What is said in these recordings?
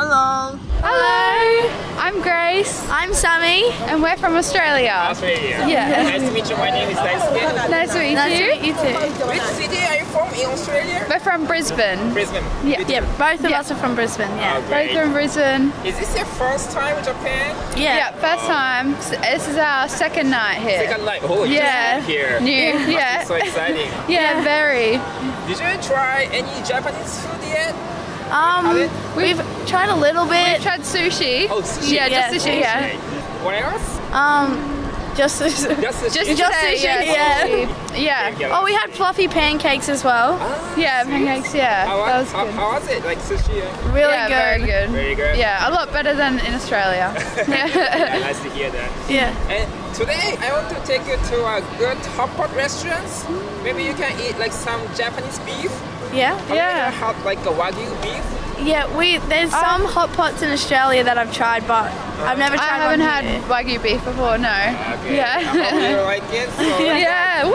Hello. Hello, I'm Grace. I'm Sammy, and we're from Australia. Australia. Yeah. Nice to meet you. My name is Daisuke. Nice to meet you. Nice to meet you too. Which city are you from in Australia? We're from Brisbane. Brisbane. Yeah. Yeah, both of Yeah. us are from Brisbane. Yeah. Oh, Both from Brisbane. Is this your first time in Japan? Yeah, first time. This is our second night here. Second night. Oh, you Yeah. just here. New. Must Yeah. So exciting. Yeah, very. Did you try any Japanese food yet? Um, it? we've tried a little bit. We've bit. tried sushi. Oh, sushi. Yeah, Yeah, just sushi. Yeah. What else? Um, just Just sushi. Just, Just today, sushi, yeah. yeah. sushi. Yeah. Yeah. Oh, we had fluffy pancakes as well. Ah, Yeah, pancakes. Yeah, How, that was how, good. how was it? Like sushi? uh, Really yeah, good. very good. Very good. Yeah, a lot better than in Australia. Yeah, nice to hear that. Yeah. And today I want to take you to a good hot pot restaurants. Maybe you can eat like some Japanese beef. Yeah. Have Yeah. ever had like a wagyu beef? Yeah. We there's oh. some hot pots in Australia that I've tried, but I've never tried I haven't one had here. wagyu beef before. No. Okay. I hope Yeah. you like it. So yeah. Woo!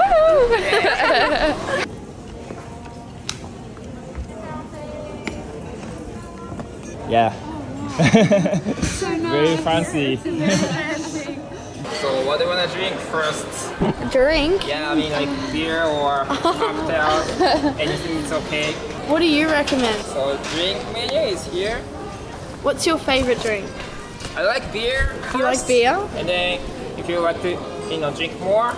Yeah. Very fancy. So what do you wanna drink first? Drink. Yeah, I mean like beer or cocktail. Anything is okay. What do you recommend? So drink menu is here. What's your favorite drink? I like beer. You like beer? And then if you like to you know drink more,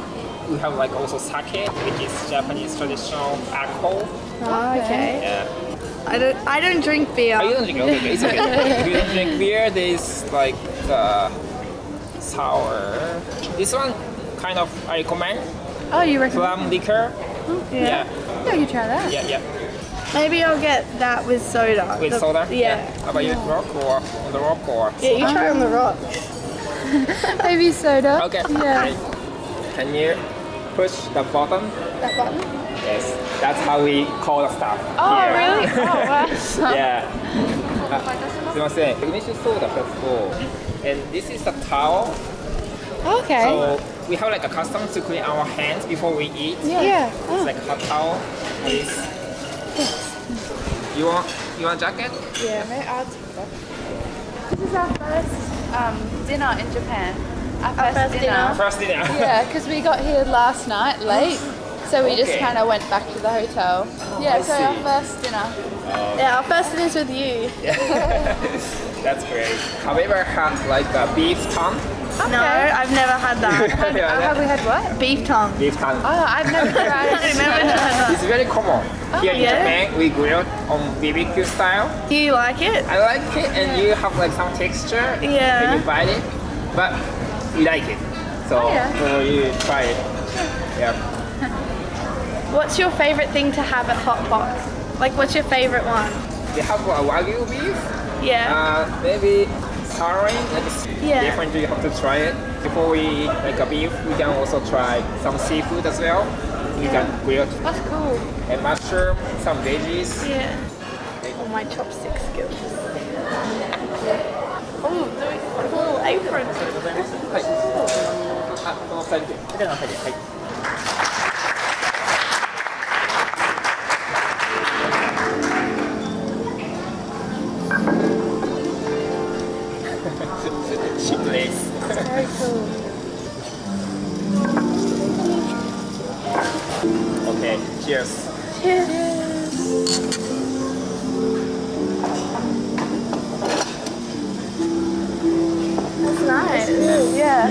we have like also sake, which is Japanese traditional alcohol. Oh, okay. Yeah. I don't. I don't drink beer. Oh, you don't drink? Okay, okay, it's okay. if you don't drink beer, there's like the sour. This one kind of I recommend. Oh, you recommend? Plum liquor. Oh, yeah. Yeah, you try that. Yeah, yeah. Maybe I'll get that with soda. With The- soda. Yeah. How about you rock or on the rock or? Yeah, you try on the um, rock. Maybe soda. Okay. Yeah. Great. Can you push the button? That button. Yes. That's how we call the stuff. Oh, here. really? Oh, wow. Yeah. あすいません。梅酒ソーダ2つと、and this is the towel. Okay. So we have like a custom to clean our hands before we eat. yeah. It's like a hot towel. Please. You want you want jacket? Yeah, maybe I'll take that. This is our first um, dinner in Japan. Our first, first dinner. First dinner. Yeah, because we got here last night late, so we just Okay. kind of went back to the hotel. yeah, I so our see. first dinner. Yeah, our first dinner's with you. That's great. Have you ever had like a beef tongue? No, I've never had that. Yeah, Oh, have we had what? Beef tongue. Beef tongue. Oh, I've never tried I've never tried that. It's very common. Oh, Here in yeah? Japan, we grill on BBQ style. Do you like it? I like it, and you have like some texture Yeah. when you bite it, but you like it. So, Oh, yeah. so you try it. Yeah. What's your favorite thing to have at Hot Pot? Like, what's your favorite one? They have a wagyu beef. Yeah. Uh, maybe sirloin, like it's Yeah. different. You have to try it before we eat like a beef. We can also try some seafood as well. We can grill That's cool. and mushroom, some veggies. yeah. Oh, my chopstick skills. Oh, the little apron. はい。あ、この二人で。こちらの二人で。はい。 Okay, cheers. That's nice. It's Yeah.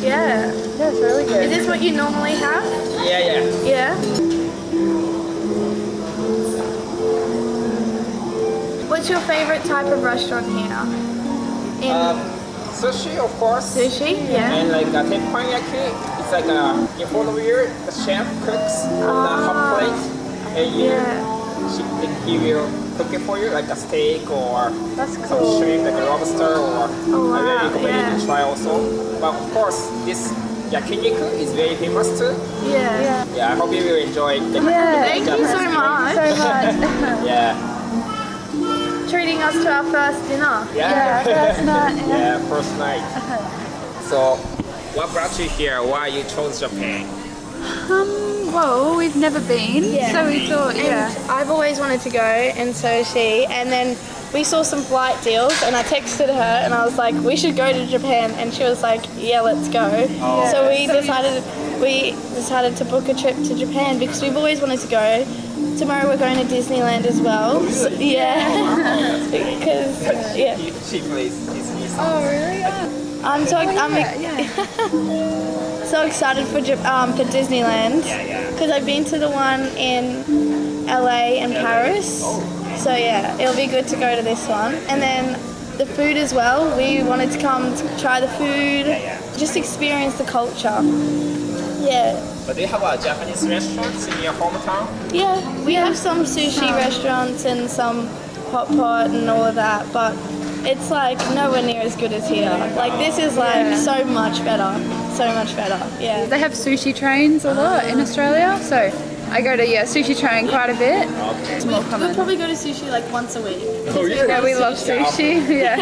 Yeah. That's really good. Is this what you normally have? Yeah, yeah. Yeah. What's your favorite type of restaurant here? In Um, sushi, of course. sushi? Yeah. And like a teppanyaki, it's like uh, a, in front of you, the chef cooks on the hot plate, and you, Yeah. she, he will cook it for you, like a steak or That's some cool. shrimp, like a lobster, or Oh, I really wow, recommend you yeah. to try also. But of course, this yakiniku is very famous too. Yeah. Yeah, I hope you will enjoy the Yeah. Thank you so much. so much. Yeah. Treating us to our first dinner. Yeah. Yeah, first night, yeah. yeah, first night. So, what brought you here? Why you chose Japan? Um, well, we've never been, Yeah. so we thought, And yeah. I've always wanted to go, and so she. And then we saw some flight deals, and I texted her, and I was like, we should go to Japan, and she was like, yeah, let's go. Oh. So we decided we decided to book a trip to Japan because we've always wanted to go. Tomorrow we're going to Disneyland as well. So- yeah, because yeah. She plays Disney songs. Oh, really? I'm so I'm yeah. so excited for um, for Disneyland Yeah, yeah. because I've been to the one in LA and Paris. So yeah, it'll be good to go to this one. And then the food as well. We wanted to come to try the food, just experience the culture. Yeah, But do you have a Japanese restaurants in your hometown? yeah. We have some sushi restaurants and some hot pot and all of that, but it's like nowhere near as good as here. Like this is like so much better, so much better. Yeah. They have sushi trains a lot in Australia, so I go to yeah sushi train quite a bit. It's more common. We'll probably go to sushi like once a week. Oh, really? Yeah, we love sushi. Yeah,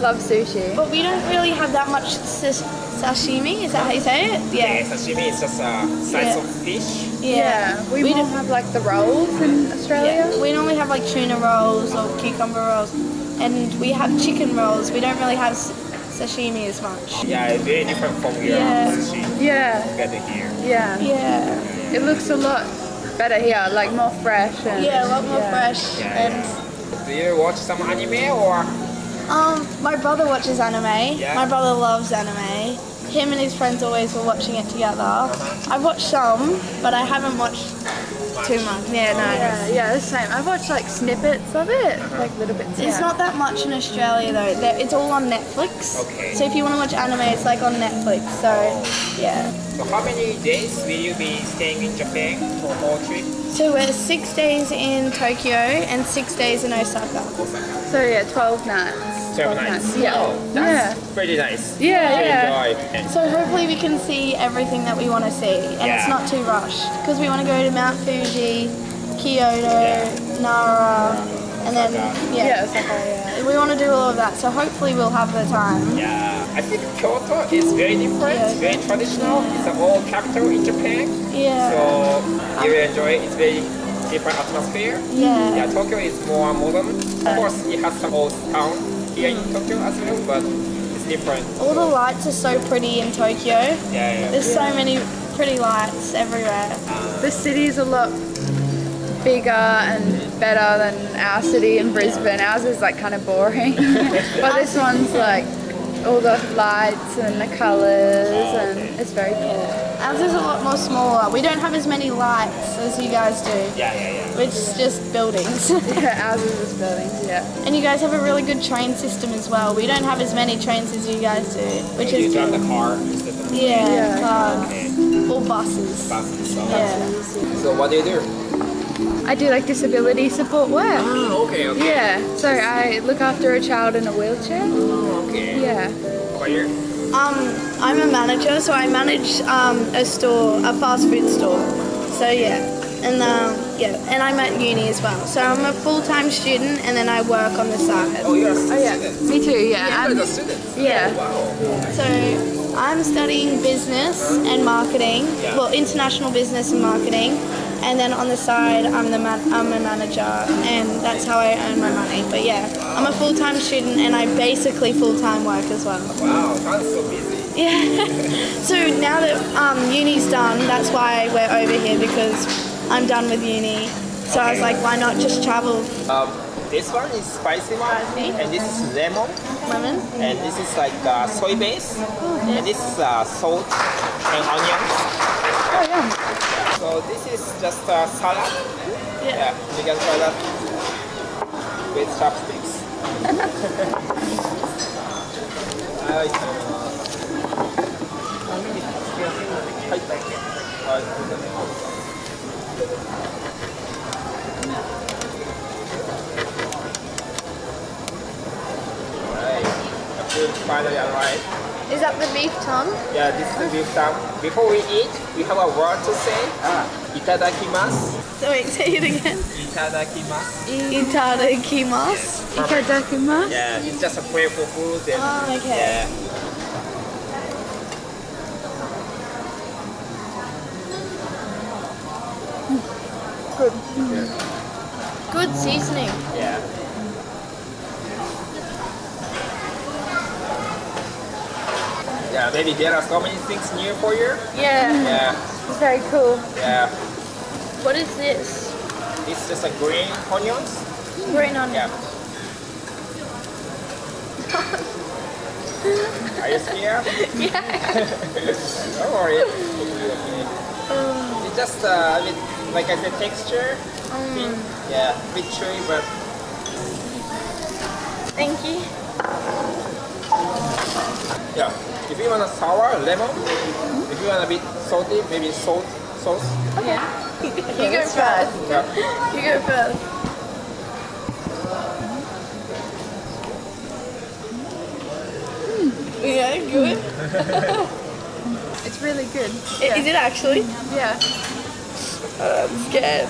love sushi. But we don't really have that much sa- sashimi. Is that how you say it? Yeah, Yeah. sashimi is just a slice Yeah. of fish. Yeah, we, We don't- have like the rolls in Australia. Yeah. We normally have like tuna rolls or cucumber rolls, and we have chicken rolls. We don't really have sashimi as much. Yeah, it's very different from your Yeah. sushi Yeah, together here. yeah. Yeah. It looks a lot better here, like more fresh and Yeah, a lot more yeah. fresh. Yeah, And Do you watch some anime or? um, my brother watches anime. Yeah. My brother loves anime. Him and his friends always were watching it together. I've watched some, but I haven't watched too much. Yeah, no. Yeah, yeah, the same. I've watched like snippets of it, like little bits. It's yeah. not that much in Australia though. They're- It's all on Netflix. Okay. So if you want to watch anime, it's like on Netflix. So yeah. So how many days will you be staying in Japan for whole trip? So we're six days in Tokyo and six days in Osaka. Osaka. So yeah, twelve nights. Twelve nights. Yeah. Oh, yeah. pretty nice. Yeah, To yeah. enjoy. So hopefully we can see everything that we want to see, and Yeah. it's not too rushed because we want to go to Mount Fuji, Kyoto, Yeah. Nara, and then Yeah, yeah, Osaka, yeah. we want to do all of that. So hopefully we'll have the time. Yeah, I think Kyoto is very different, Yeah. very traditional. It's an old capital in Japan. Yeah. So you will enjoy it. It's very different atmosphere. Yeah. Yeah, Tokyo is more modern. Of course, it has some old town here in Tokyo as well, but it's different. All the lights are so pretty in Tokyo. Yeah, yeah. There's so many pretty lights everywhere. Uh, the city's a lot bigger and better than our city in Brisbane. Ours is like kind of boring, but this one's like all the lights and the colours, oh, and it's very cool. Ours is a lot more smaller. We don't have as many lights as you guys do. Yeah, yeah, yeah. It's just buildings. Yeah, ours is just buildings. Yeah. and you guys have a really good train system as well. We don't have as many trains as you guys do, which you is drive good. the car instead of Yeah, Yeah. cars Okay. or buses. buses. So, Yeah. so what do you do? I do like disability support work. Oh, okay, okay. Yeah, so I look after a child in a wheelchair. Oh, okay. Yeah. How about you? Um, I'm a manager, so I manage um, a store, a fast food store. So yeah, and um, yeah, and I'm at uni as well. So I'm a full-time student, and then I work on the side. Oh, you're a Oh yeah. student. Me too. Yeah. You're I'm- a student. yeah. Wow. So I'm studying business and marketing, Yeah. well, international business and marketing, and then on the side I'm the I'm a manager, and that's how I earn my money. But yeah, I'm a full-time student, and I basically full-time work as well. Wow, sounds so busy. Yeah. so now that um, uni's done, that's why we're over here because I'm done with uni. So I was like, why not just travel, Um, this one is spicy one, and this is lemon, women? and this is like uh, soy base, and this is uh, salt and onions. Oh yeah. So this is just a salad. Yeah. Yeah, try that with chopsticks. I like it. はい。Alright, the food finally arrived. Is that the beef tongue? Yeah, this is the beef tongue. Before we eat, we have a word to say. Ah, Itadakimasu. So wait, say it again. Itadakimasu. Itadakimasu. Ikadakimasu. Yeah, it's just a prayer for food. And, Oh, okay. Yeah. Good seasoning. Yeah. Yeah, maybe there are so many things new for you. Yeah. Yeah, It's very cool. yeah. What is this? It's just a green onions. Green onions. Yeah. Are you scared? Yeah. Don't worry. Okay. It's just uh, a bit, like I said, texture. Bit, yeah, bit chewy, but Thank you. yeah. If you want a sour, lemon. Mm-hmm. If you want a bit salty, maybe salt, sauce. Yeah. you go first. Yeah. You go first. Yeah, good. It's really good. Is it actually? Yeah. Oh, I'm scared.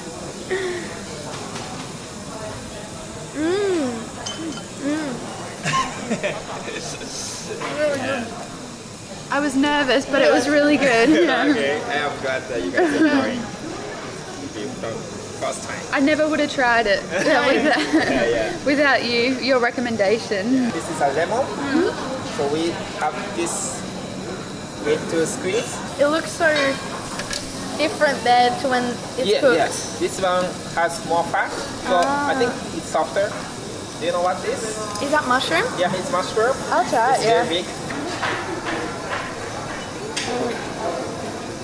I was nervous, but it was really good. Yeah. okay, I am glad that you guys are enjoying first time. I never would have tried it yeah, without, Yeah, yeah. without you, your recommendation. This is a lemon. So we have this way to squeeze. It looks so different there to when it's yeah, cooked. yes. This one has more fat, so I ah. think it's softer. Do you know what this? Is Is that mushroom? Yeah, it's mushroom. I'll try It's it, yeah. very big.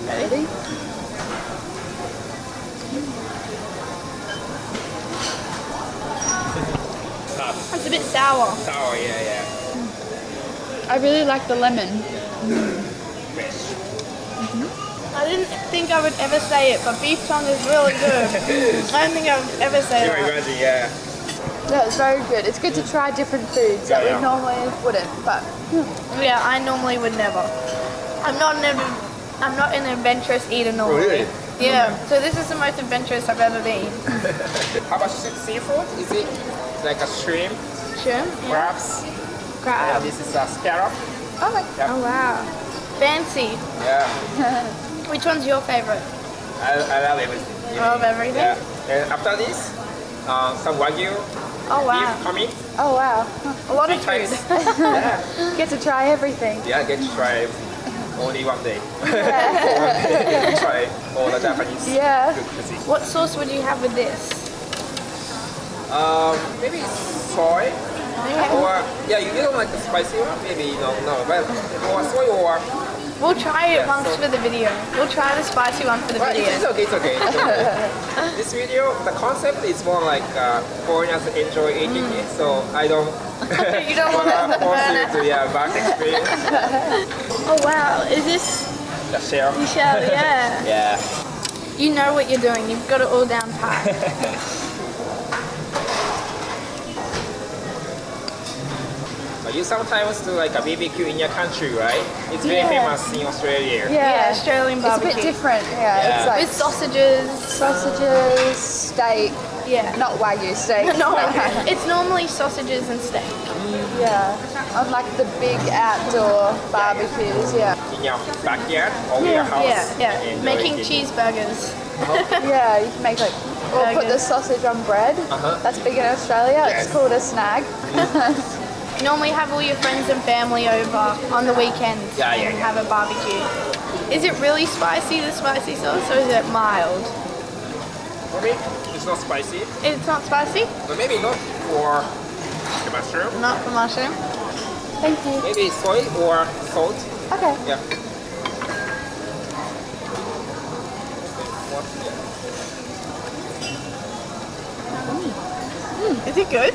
Ready? It's a bit sour. sour, yeah, yeah. I really like the lemon. Fresh. Mm-hmm. I didn't think I would ever say it, but beef tongue is really good. I don't think I would ever say You're that. imagine, yeah. Yeah, it's very good. It's good to try different foods that Yeah, we yeah. normally wouldn't, but Yeah, I normally would never. I'm not an I'm not an adventurous eater normally. really? Yeah. So this is the most adventurous I've ever been. How about seafood? Is it like a shrimp, Shrimp, yeah. crabs? Yeah, crab. this is a scallop. oh my Yeah. Oh wow. Fancy. Yeah, Which one's your favorite? I, I love everything. I love everything? Yeah. And after this, uh, some wagyu Oh wow. beef coming. Oh wow. A lot of food. types. yeah. Get to try everything. Yeah, get to try everything. Only one day. one day try all the Japanese Yeah. good cuisine. What sauce would you have with this? Um, maybe soy or yeah, you don't like the spicy one. Maybe no, no, but or soy or We'll try it Yeah, once so- for the video. We'll try the spicy one for the But video. it's okay, it's okay. It's okay. this video, the concept is more like uh, foreigners enjoy eating it, so I don't. You don't want wanna force you it. to yeah back experience. Oh wow, is this The share. Michelle? Yeah. Yeah. You know what you're doing. You've got it all down pat. You sometimes do like a BBQ in your country, right? It's very Yeah. famous in Australia. Yeah, Australian barbecue. It's a bit different. Yeah, Yeah. it's like With sausages. sausages, steak, Yeah. not wagyu steak. No, it's normally sausages and steak. yeah, on like the big outdoor barbecues. Yeah, In your backyard or your house. Yeah, yeah. and Making you're cheeseburgers. yeah, you can make like or put the sausage on bread. Uh-huh. That's big in Australia. Yes. It's called a snag. You normally have all your friends and family over on the weekends Yeah, yeah, and yeah. have a barbecue. Is it really spicy, the spicy sauce, or is it mild? For me, it's not spicy, It's not spicy? but maybe not for the mushroom. Not for mushroom. Thank you. Maybe soy or salt. Okay. Yeah. Is it good?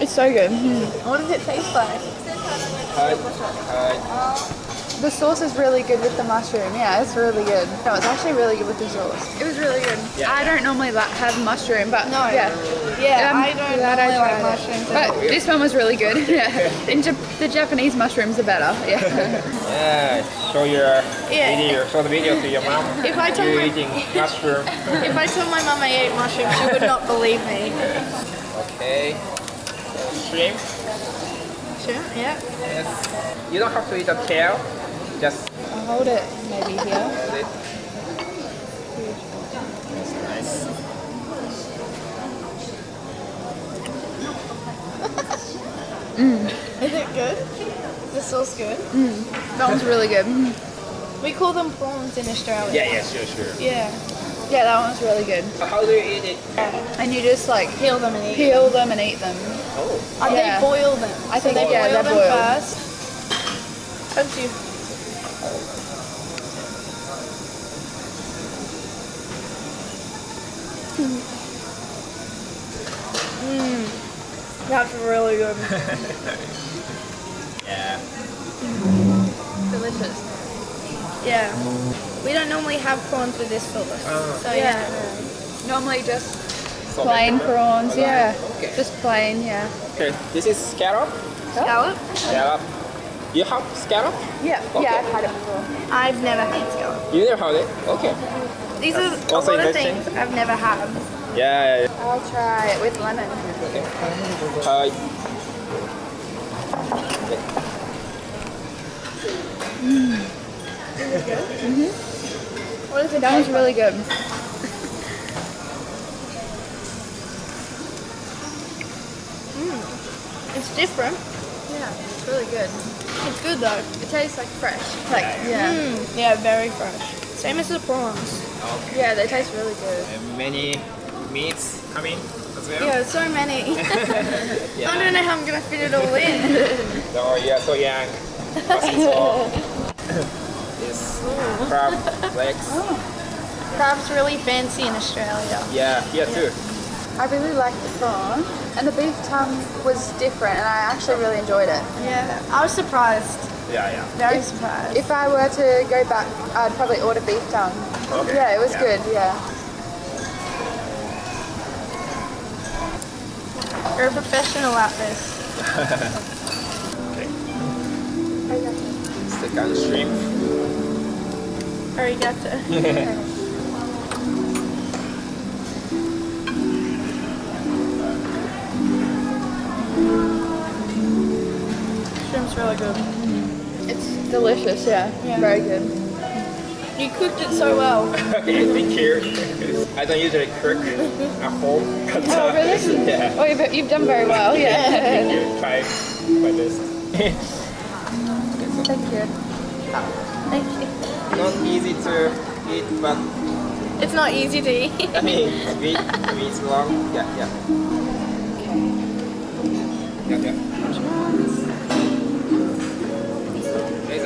It's so good. What does it taste like? Uh, uh, The sauce is really good with the mushroom. Yeah, it's really good. No, it's actually really good with the sauce. It was really good. Yeah, I yeah. don't normally like have mushroom, but No. yeah. Yeah, I'm I don't glad I normally like tried mushrooms. But this one was really good. Yeah. In Jap- the Japanese mushrooms are better. Yeah. yeah, show your Yeah. video, show the video to your mom. If I told you my- eating mushroom. if I told my mom I ate mushrooms, she would not believe me. Okay. Shrimp. Shrimp. yeah. Yes. You don't have to eat the tail. Just I'll hold it maybe here. hold it. Nice. Is it good? The sauce good? Mm. That one's really good. We call them prawns in Australia. Yeah, yeah, sure, sure. Yeah. Yeah, that one's really good. How do you eat it? And you just like Peel them and eat. peel them and eat them. Oh, Oh, Yeah. They boil them. I So think, they yeah, boil they're them boiled. first. Don't you? Mmm. That's really good. yeah. Delicious. Yeah. We don't normally have prawns with this sauce. Oh. so yeah. Normally just So plain different. prawns, yeah. Okay. Just plain, yeah. Okay, this is scallop. Scallop? Scallop. You have scallop? Yeah, Okay. yeah, I've had it before. I've never had scallop. You never had it? Okay. These are That's a also lot of things I've never had. Yeah, yeah, yeah. I'll try it with lemon. Okay. Uh, What is it? That one's really good. It's different. Yeah, it's really good. It's good though. It tastes like fresh. Like, yeah. Mm, yeah, very fresh. Same as the prawns. Yeah, they taste really good. and many meats coming as well. Yeah, so many. Yeah. I don't know how I'm gonna fit it all in. No, you're so young. What's this all? crab legs. Crab's really fancy in Australia. Yeah, here too. I really liked the prawn, and the beef tongue was different, and I actually really enjoyed it. Yeah, I was surprised. Yeah, yeah. Very surprised. If I were to go back, I'd probably order beef tongue. Okay. Yeah, it was Yeah. good, yeah. You're a professional at this. Okay. Second shrimp. Arigato. Shrimp's really good. It's delicious, yeah. Yeah. Very good. You cooked it so well. okay, thank you. I don't usually cook at home. But, Oh, uh, really? yeah. Oh, you've, you've done very well, yeah. Thank you. Try my best. Thank you. Thank you. Not easy to eat, but It's not easy to eat. I mean, sweet, sweet long. Yeah, yeah. Yeah, yeah.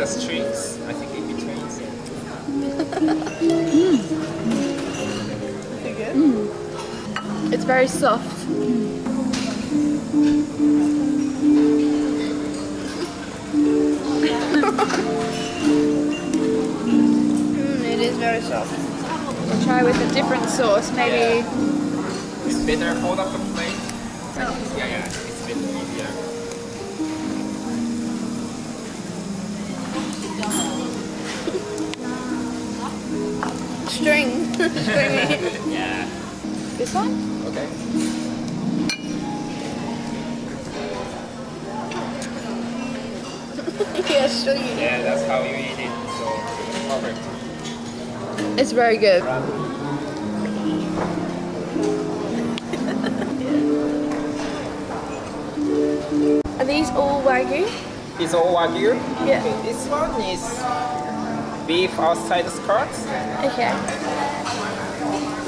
There's a I think, in between. It's very soft. Mm, it is very soft. We'll try with a different sauce, maybe. It's better hold up the plate. Yeah, yeah, String. Stringy. Yeah. This one? Okay. yeah, stringy. Yeah, that's how you eat it. So perfect. It's very good. Are these all wagyu? It's all wagyu. Yeah. Okay, this one is beef outside the skirt. Okay.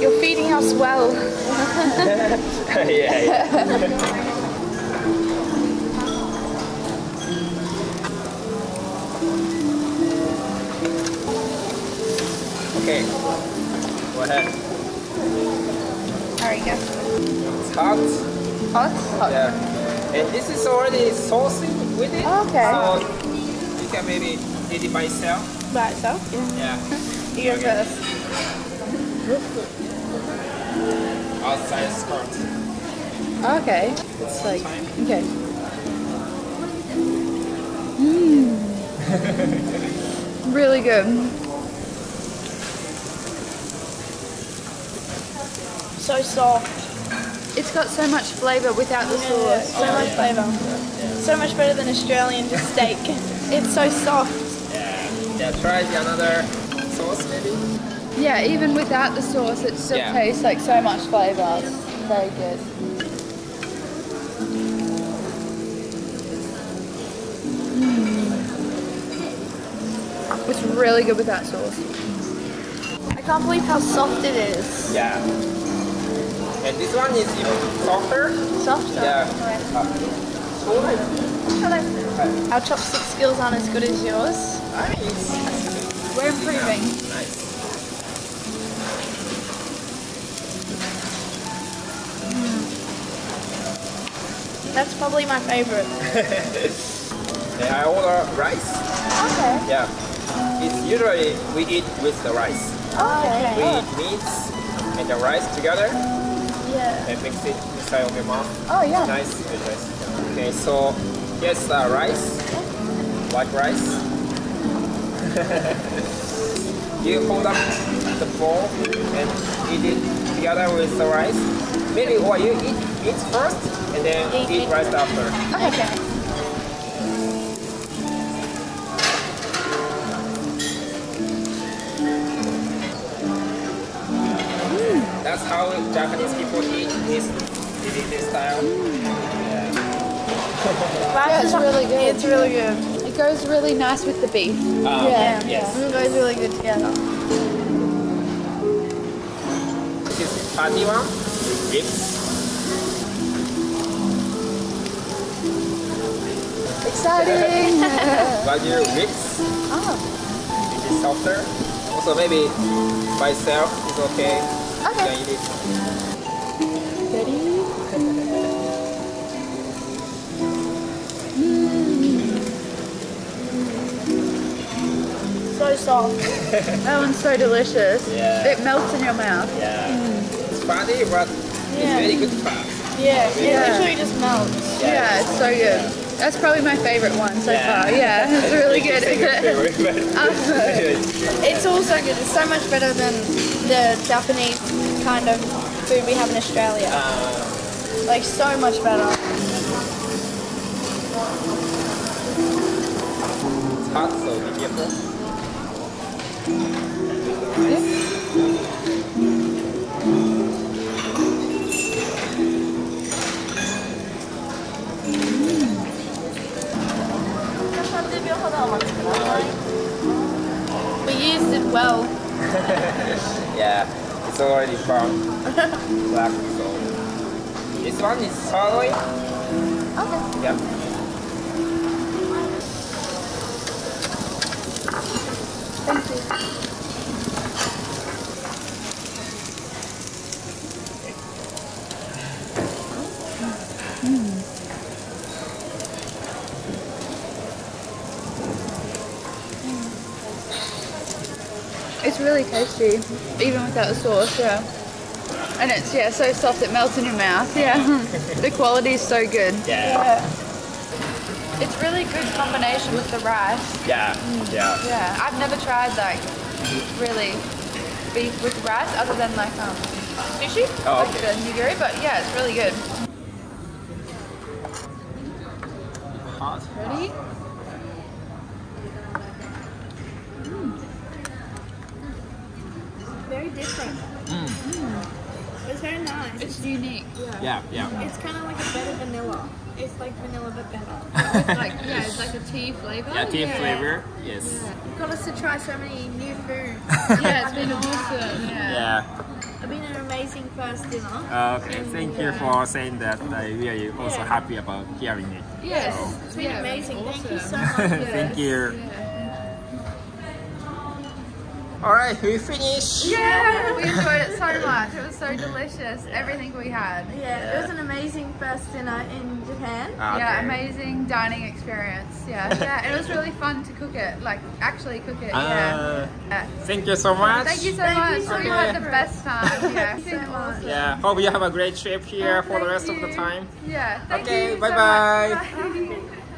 You're feeding us well. yeah, yeah. okay. Go ahead. There we go. It's hot. Hot? Hot. Yeah. And this is already saucy with it. Okay. So you can maybe eat it by itself. By itself? Yeah. Yeah. You go Okay. first. Outside skirt. Okay. It's like, okay. Mmm. really good. So soft. It's got so much flavour without the Yeah, sauce. so much flavour. So much better than Australian just steak. it's so soft. Yeah, try another sauce maybe. Yeah, even without the sauce, it still yeah. tastes like so much flavour. Very good. Mm. It's really good with that sauce. I can't believe how soft it is. Yeah. And this one is even softer. Softer? Yeah. Right. Uh, Hello. Hello. Our chopstick skills aren't as good as yours nice. We're improving. Nice. That's probably my favorite. And I order rice. Okay. Yeah. It's usually we eat with the rice. Okay. We Okay. eat meats and the rice together Yeah. and mix it inside of your mouth. Oh yeah. Nice, very nice. Okay, so yes, uh, rice, white rice. you hold up the bowl and eat it together with the rice. Maybe or you eat meat first and then Eat eat it. rice after. Okay. Hmm. That's how Japanese people eat this this style. Mm. Yeah. Yeah, it's really good. It's really good. It goes really nice with the beef. Um, Yeah. Yes. It goes really good together. This is fatty one with ribs. Exciting! Wagyu ribs. oh, It is softer. Also maybe by itself is okay. You okay. can eat it. Soft. That one's so delicious. Yeah. It melts in your mouth. Yeah. It's fatty but Yeah. it's very good fat. Yeah. It Yeah. literally just melts. Yeah, it's so good. That's probably my favorite one so Yeah. far. Yeah, it's really good. It's also good. It's so much better than the Japanese kind of food we have in Australia. uh, Like so much better. it's hot, so be careful. We used it well. Yeah, it's already brown. Black, so. This one is sirloin. Okay. Yeah. It's really tasty, even without the sauce, yeah. And it's, yeah, so soft it melts in your mouth, yeah. the quality is so good. Yeah. It's really good combination with the rice. Yeah. Yeah. Yeah, I've never tried like really beef with rice other than like um sushi, Oh, like okay. the nigiri, but yeah, it's really good. Hot. Ready? It's unique. Yeah, yeah. It's kind of like a better vanilla. It's like vanilla but better. like yeah, it's like a tea flavor. Yeah, tea flavor. Yes. You've got us to try so many new foods. Yeah, it's been awesome. Yeah. Yeah. It's been an amazing first dinner. Uh, okay. Thank you for saying that. I really also happy about hearing it. Yes. It's been Yeah, amazing. Thank you so much. Thank you. All right, we finished. Yeah, we enjoyed it so much. It was so delicious. Everything we had. Yeah, it was an amazing first dinner in Japan. Ah, Yeah, amazing dining experience. Yeah, yeah, it was really fun to cook it, like actually cook it. Uh, yeah. yeah. Thank you so much. Thank you so Thank much. you so we much. had the best time. Yeah, Thank you so much. Yeah, hope you have a great trip here for the Thank rest of the time. Yeah. Thank Okay, you so bye-bye. much. Bye.